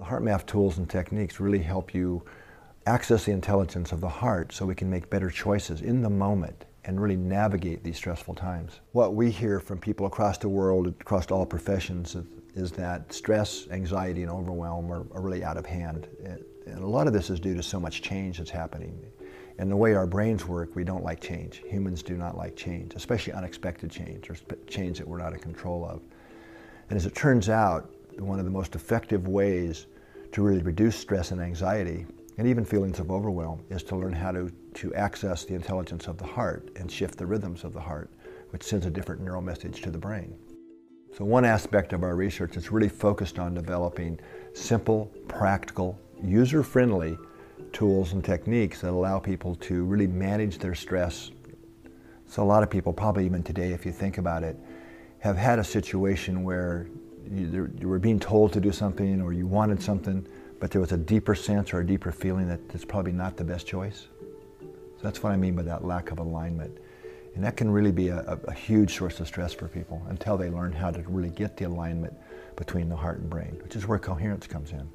The HeartMath tools and techniques really help you access the intelligence of the heart so we can make better choices in the moment and really navigate these stressful times. What we hear from people across the world, across all professions, is that stress, anxiety, and overwhelm are, are really out of hand. And a lot of this is due to so much change that's happening. And the way our brains work, we don't like change. Humans do not like change, especially unexpected change or change that we're not in control of. And as it turns out, one of the most effective ways to really reduce stress and anxiety and even feelings of overwhelm is to learn how to, to access the intelligence of the heart and shift the rhythms of the heart, which sends a different neural message to the brain. So one aspect of our research is really focused on developing simple, practical, user-friendly tools and techniques that allow people to really manage their stress. So a lot of people, probably even today if you think about it, have had a situation where you, you were being told to do something or you wanted something, but there was a deeper sense or a deeper feeling that it's probably not the best choice. So that's what I mean by that lack of alignment. And that can really be a, a, a, huge source of stress for people until they learn how to really get the alignment between the heart and brain, which is where coherence comes in.